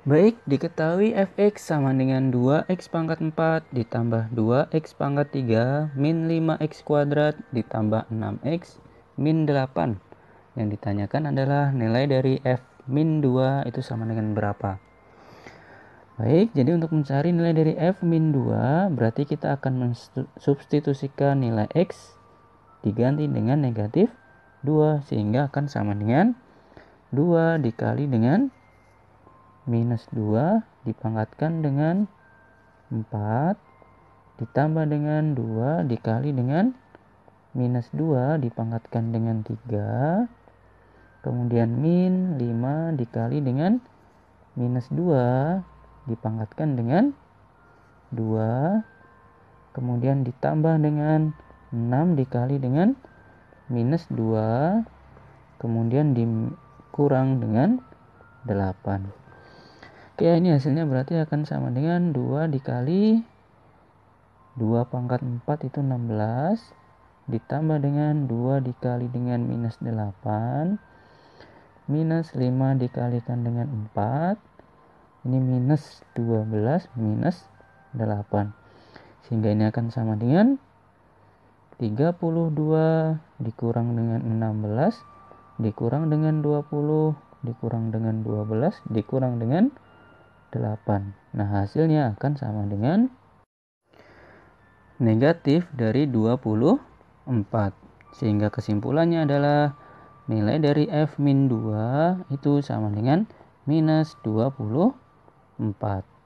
Baik, diketahui fx sama dengan 2x pangkat 4 ditambah 2x pangkat 3 min 5x kuadrat ditambah 6x min 8. Yang ditanyakan adalah nilai dari f min 2 itu sama dengan berapa. Baik, jadi untuk mencari nilai dari f min 2 berarti kita akan mensubstitusikan nilai x diganti dengan negatif 2 sehingga akan sama dengan 2 dikali dengan minus 2 dipangkatkan dengan 4 ditambah dengan 2 dikali dengan minus 2 dipangkatkan dengan 3 kemudian min 5 dikali dengan minus 2 dipangkatkan dengan 2 kemudian ditambah dengan 6 dikali dengan minus 2 kemudian dikurang dengan 8 Oke, ini hasilnya berarti akan sama dengan 2 dikali 2 pangkat 4 itu 16 ditambah dengan 2 dikali dengan minus 8 minus 5 dikalikan dengan 4 ini minus 12 minus 8 sehingga ini akan sama dengan 32 dikurang dengan 16 dikurang dengan 20 dikurang dengan 12 dikurang dengan 8. Nah, hasilnya akan sama dengan negatif dari 24. Sehingga kesimpulannya adalah nilai dari F min 2 itu sama dengan minus 24.